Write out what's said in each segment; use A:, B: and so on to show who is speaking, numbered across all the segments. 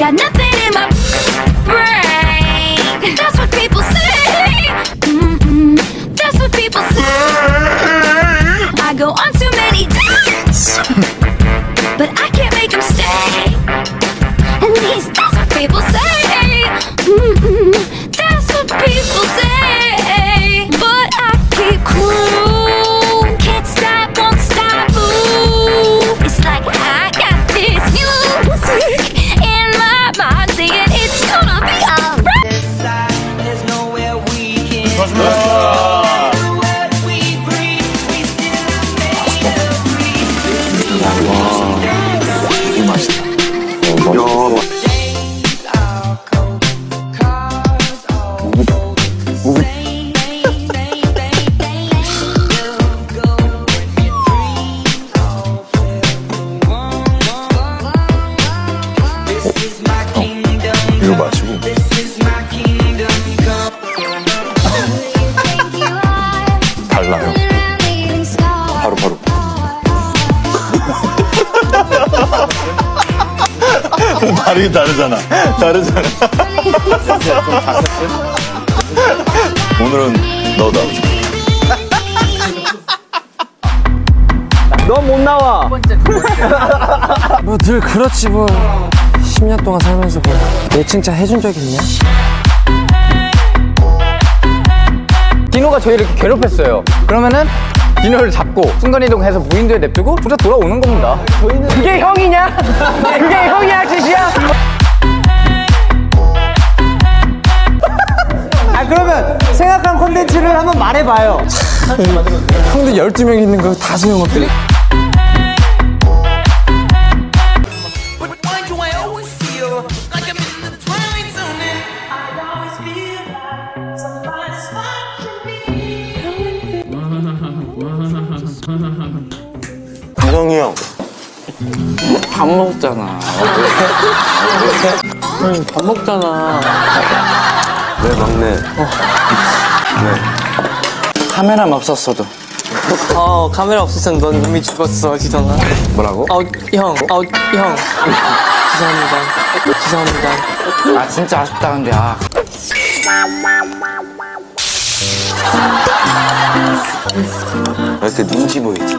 A: Got nothing
B: 달라요. 바로 바로. 발이 다르잖아. 다르잖아. 오늘은 너다.
C: 넌 못 나와. 뭐늘 그렇지 뭐. 10년 동안 살면서 뭐 내 칭찬 해준 적 있냐? 디노가 저희를 괴롭혔어요. 그러면은 디노를 잡고 순간이동해서 무인도에 냅두고 혼자 돌아오는 겁니다. 저희는 그게 형이냐? 그게 형이야, 지시야? 아 그러면 생각한 콘텐츠를 한번 말해봐요. 형들 12명 있는 거 다 소용없대.
B: 구성이 형.
C: 밥 먹잖아. 형, 밥 먹잖아.
B: 네, 막내.
C: 카메라만 없었어도. 어, 카메라 없었으면 넌 이미 죽었어, 지성아.
B: 뭐라고?
C: 어, 형, 어, 형. 죄송합니다. 죄송합니다. 아, 진짜 아쉽다, 근데, 아.
B: 왜 이렇게 눈치 보이지?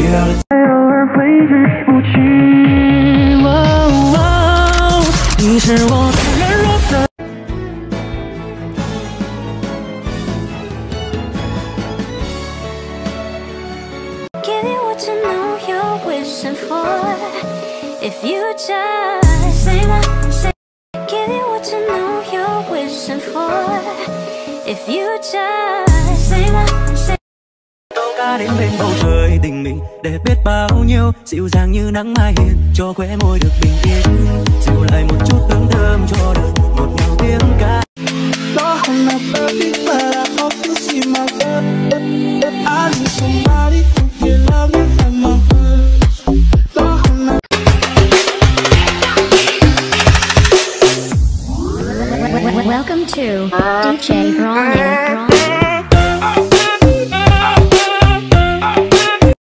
A: 别到最后你才发觉我了还会响起我不愿你是我的声音
D: 的 ta đến bên bầu trời tình mình để biết bao nhiêu. Dịu dàng như nắng mai hiền cho khóe môi được bình yên. Dịu lại một chút hương thơm cho đời một nhau tiếng ca.
A: Welcome to DJ Ronnie.